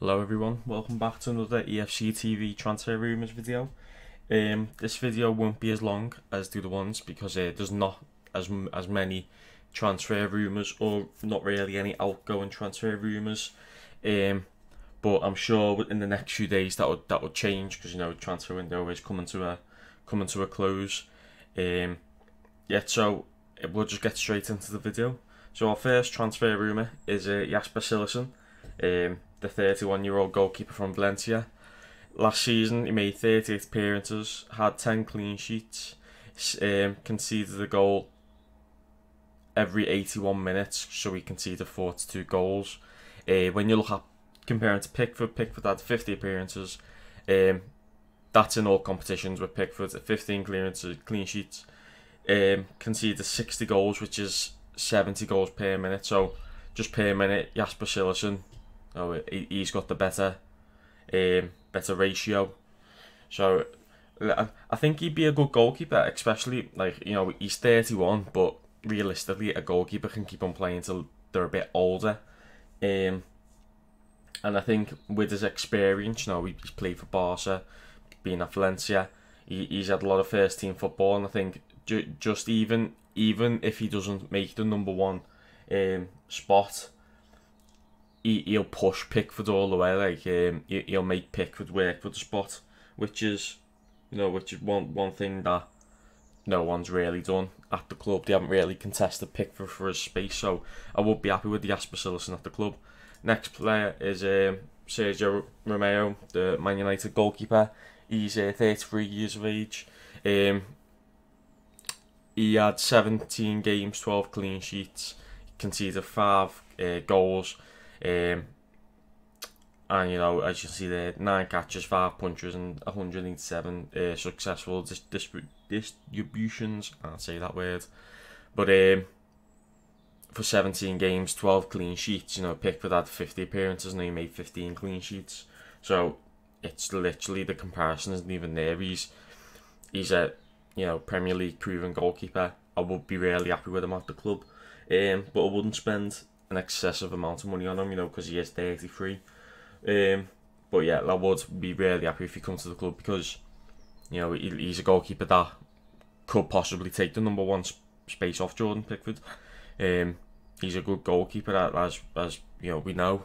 Hello everyone, welcome back to another EFC TV transfer rumours video. Um, this video won't be as long as the other ones because uh, there's not as as many transfer rumours or not really any outgoing transfer rumours. Um, but I'm sure in the next few days that would that would change because you know transfer window is coming to a coming to a close. Um, yeah, so uh, we'll just get straight into the video. So our first transfer rumour is uh, Jasper Cillessen. Um, the 31 year old goalkeeper from Valencia. Last season, he made 38 appearances, had 10 clean sheets, um, conceded a goal every 81 minutes, so he conceded 42 goals. Uh, when you look at comparing to Pickford, Pickford had 50 appearances. Um, that's in all competitions with Pickford, 15 clearances, clean sheets. Um, conceded 60 goals, which is 70 goals per minute. So just per minute, Jasper Cillessen Oh, he, has got the better, um, better ratio. So I think he'd be a good goalkeeper, especially like you know he's thirty one, but realistically a goalkeeper can keep on playing till they're a bit older. Um, and I think with his experience, you know, he's played for Barca, being at Valencia, he, he's had a lot of first team football, and I think ju- just even even if he doesn't make the number one um, spot he, he'll push Pickford all the way. Like um, he, he'll make Pickford work for the spot, which is, you know, which is one one thing that no one's really done at the club. They haven't really contested Pickford for his space, so I would be happy with the Jasper Cillessen at the club. Next player is um, Sergio Romero, the Man United goalkeeper. He's uh, 33 years of age. Um, he had 17 games, 12 clean sheets, conceded 5 uh, goals um, and you know, as you see there, nine catches, five punches, and 187 uh, successful dis- dis- distributions. I can't say that word, but um, for 17 games, 12 clean sheets. You know, Pickford had 50 appearances and he made 15 clean sheets. So it's literally the comparison isn't even there. He's he's a you know Premier League proven goalkeeper. I would be really happy with him at the club, um, but I wouldn't spend an excessive amount of money on him, you know, because he is 33. Um, but yeah, I would be really happy if he comes to the club because, you know, he, he's a goalkeeper that could possibly take the number one space off Jordan Pickford. Um, he's a good goalkeeper, as as you know we know,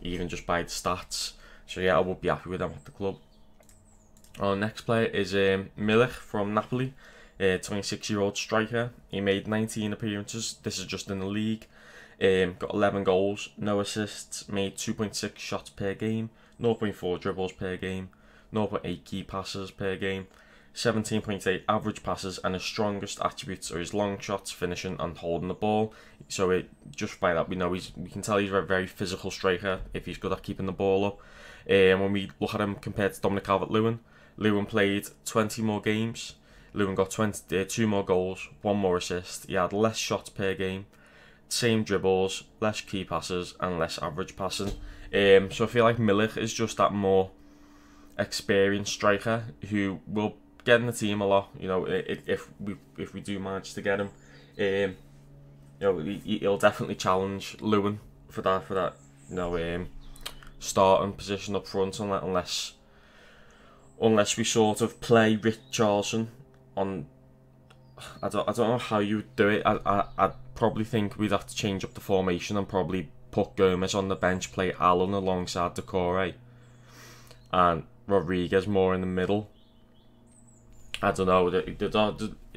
even just by the stats. So yeah, I would be happy with him at the club. Our next player is um, from Napoli, a 26 year old striker. He made 19 appearances. This is just in the league. Um, got 11 goals, no assists, made 2.6 shots per game, 0.4 dribbles per game, 0.8 key passes per game, 17.8 average passes, and his strongest attributes are his long shots, finishing, and holding the ball. So it just by that we know he's we can tell he's a very physical striker if he's good at keeping the ball up. And um, when we look at him compared to Dominic Calvert-Lewin, Lewin played 20 more games. Lewin got 20, uh, two more goals, one more assist. He had less shots per game same dribbles, less key passes, and less average passing. Um, so I feel like Milik is just that more experienced striker who will get in the team a lot. You know, if we if we do manage to get him, um, you know, he, will definitely challenge Lewin for that for that. You know, um, starting position up front unless unless we sort of play Richarlison on. I don't I don't know how you would do it. I I I probably think we'd have to change up the formation and probably put Gomes on the bench, play Allen alongside Doucouré, and Rodriguez more in the middle. I don't know.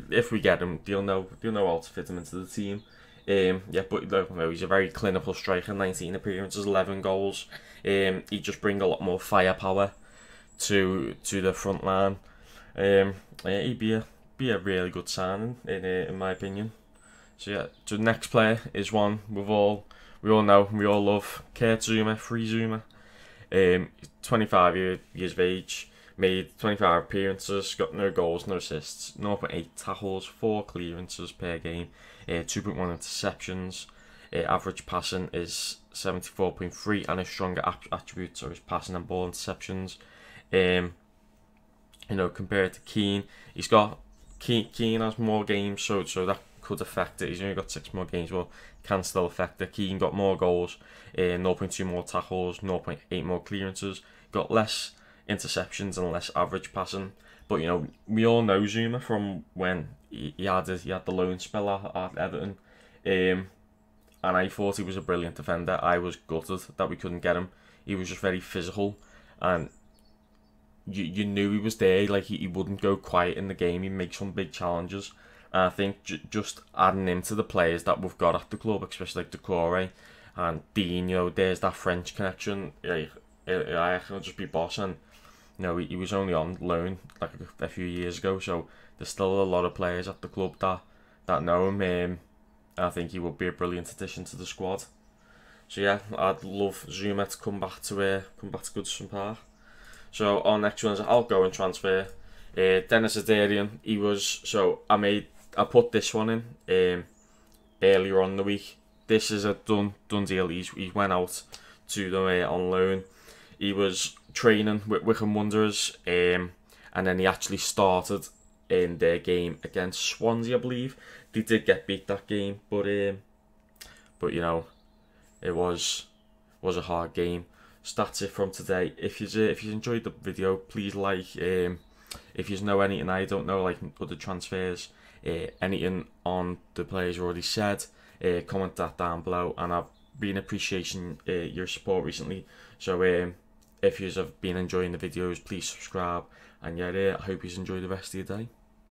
If we get him, they'll know. They'll know how to fit him into the team. Um, yeah, but you know, he's a very clinical striker. 19 appearances, 11 goals. Um, he just bring a lot more firepower to to the front line. Um, yeah, he'd be a be a really good signing in uh, in my opinion. So yeah, so the next player is one we've all we all know we all love Kurt Zouma, Free Zouma. Um, 25 year, years of age, made 25 appearances, got no goals, no assists, 0.8 tackles, 4 clearances per game, uh, 2.1 interceptions. Uh, average passing is 74.3 and his stronger attributes are his passing and ball interceptions. Um, you know, compared to Keane, he's got Keane, Keane has more games, so so that could affect it. He's only got six more games, well, can still affect it. Keane got more goals, uh, 0.2 more tackles, 0.8 more clearances, got less interceptions and less average passing. But you know, we all know Zouma from when he, he had he had the loan spell at, at Everton, um, and I thought he was a brilliant defender. I was gutted that we couldn't get him. He was just very physical, and you you knew he was there. Like he, he wouldn't go quiet in the game. He'd make some big challenges. I think just adding him to the players that we've got at the club, especially like Doucouré and know, there's that French connection. Like, I can just be boss and you know he, he was only on loan like a, few years ago, so there's still a lot of players at the club that that know him. Um, I think he would be a brilliant addition to the squad. So yeah, I'd love Zouma to come back to uh, come back to Goodison Park. So our next one is and transfer. Uh, Dennis Adeniran, he was so I made I put this one in um, earlier on the week. This is a done done deal. He's, he went out to the uh, on loan. He was training with Wycombe Wanderers, um, and then he actually started in their game against Swansea, I believe. They did get beat that game, but um, but you know, it was was a hard game so that's it from today. If you if you enjoyed the video, please like. Um, if you know anything I don't know, like other transfers, uh, anything on the players already said, uh, comment that down below. And I've been appreciating uh, your support recently. So um, if you have been enjoying the videos, please subscribe. And yeah, I hope you enjoy the rest of your day.